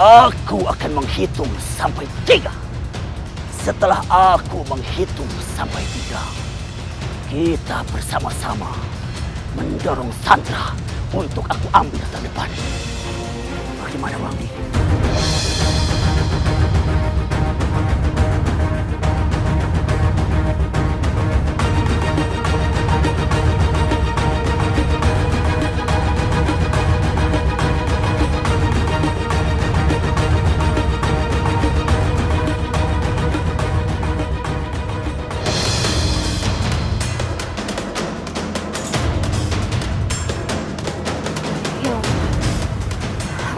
Aku akan menghitung sampai tiga. Setelah aku menghitung sampai tiga, kita bersama-sama mendorong Sandra untuk aku ambil terdepan. Bagaimana Wangi?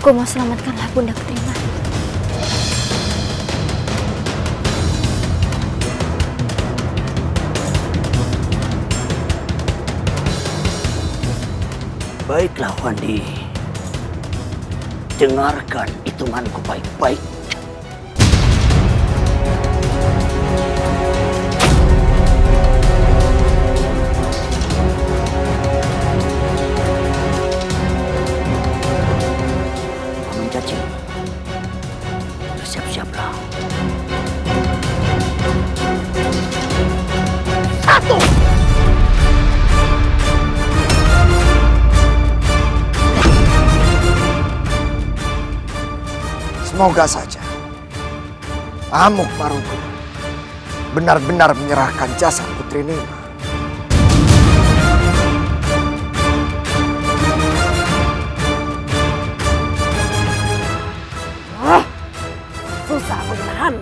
Aku mau selamatkanlah Bunda Keterima. Baiklah Wandi. Dengarkan hitunganku baik-baik. Semoga saja Amuk Marugul benar-benar menyerahkan jasad Putri Nima. Susah aku menahan.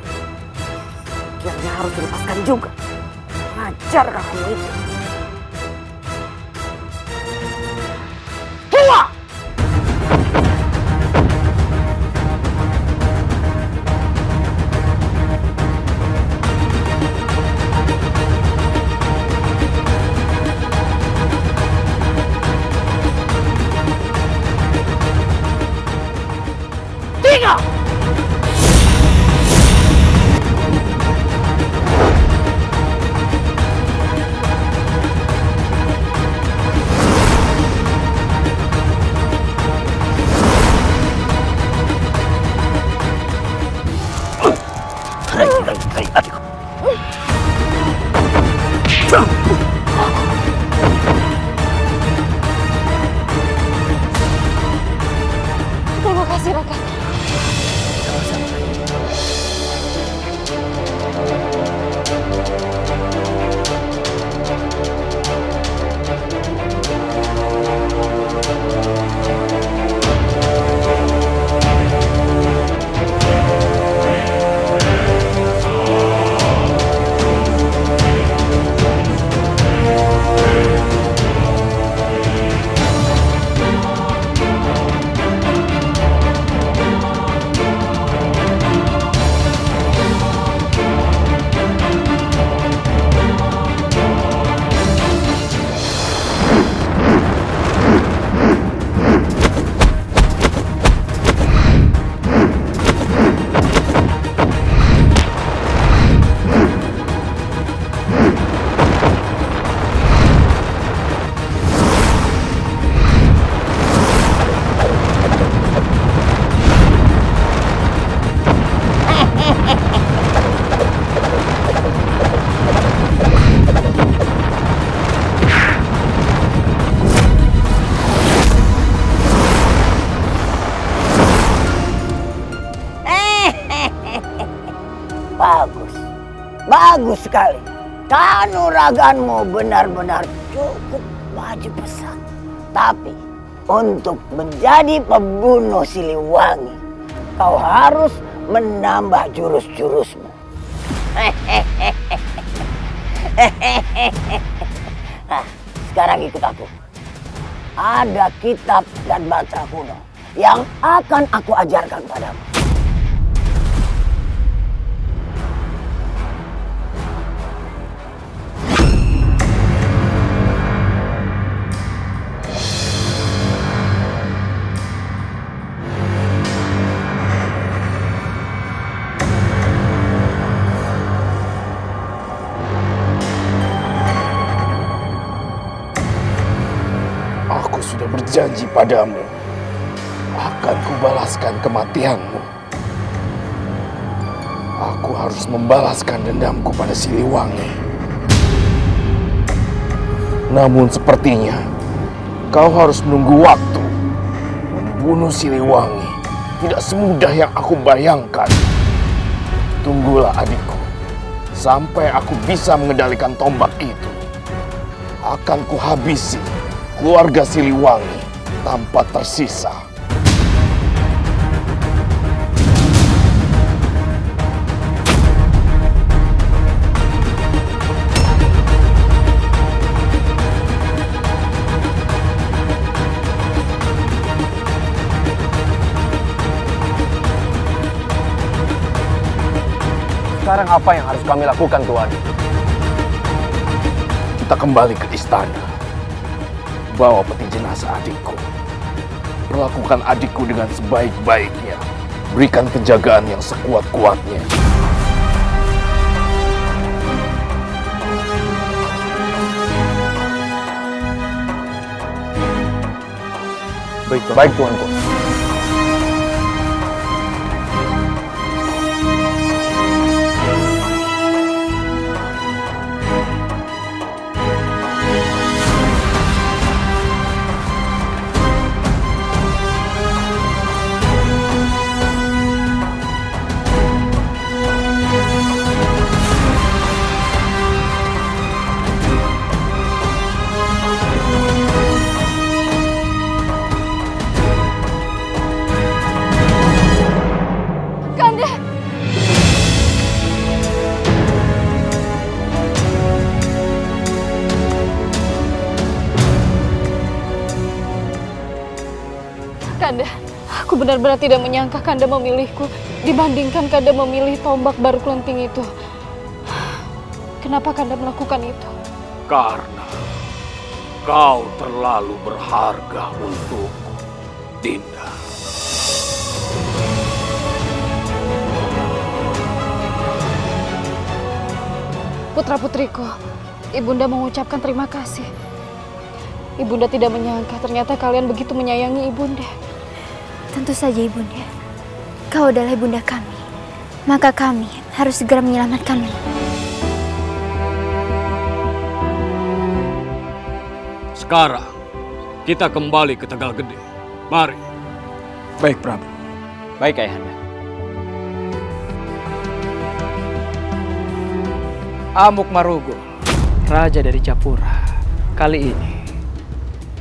Akhirnya harus dilepaskan juga. Ajar kamu itu. Tua! Bagus sekali. Kanuraganmu benar-benar cukup maju pesat. Tapi untuk menjadi pembunuh Siliwangi, kau harus menambah jurus-jurusmu. nah, sekarang ikut aku. Ada kitab dan baca kuno yang akan aku ajarkan padamu. Berjanji padamu. Akan kubalaskan kematianmu. Aku harus membalaskan dendamku pada Siliwangi. Namun sepertinya kau harus menunggu waktu. Membunuh Siliwangi tidak semudah yang aku bayangkan. Tunggulah adikku, sampai aku bisa mengendalikan tombak itu. Akan kuhabisi keluarga Siliwangi tanpa tersisa. Sekarang apa yang harus kami lakukan, Tuan? Kita kembali ke istana. Bawa peti jenazah adikku. Perlakukan adikku dengan sebaik-baiknya. Berikan penjagaan yang sekuat-kuatnya. Baik, Tuan. Baik, Tuanku. Benar-benar tidak menyangka Kanda memilihku dibandingkan Kanda memilih tombak baru kelenting itu. Kenapa Kanda melakukan itu? Karena kau terlalu berharga untukku, Dinda. Putra-putriku, Ibunda mengucapkan terima kasih. Ibunda tidak menyangka ternyata kalian begitu menyayangi Ibunda. Tentu saja ibunda. Kau adalah ibunda kami. Maka kami harus segera menyelamatkanmu. Sekarang kita kembali ke Tegal Gede. Mari. Baik, Prabu. Baik, Ayahanda. Amuk Marugo, raja dari Japura. Kali ini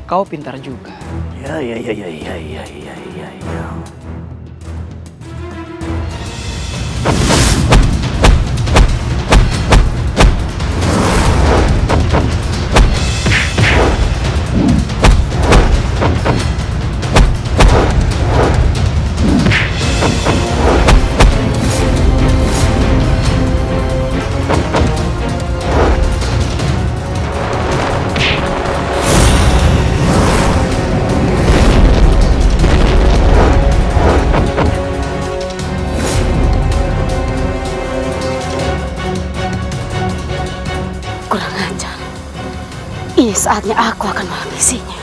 kau pintar juga. Ya, ya, ya, ya, ya, ya, ya, now. Saatnya aku akan menghabisinya.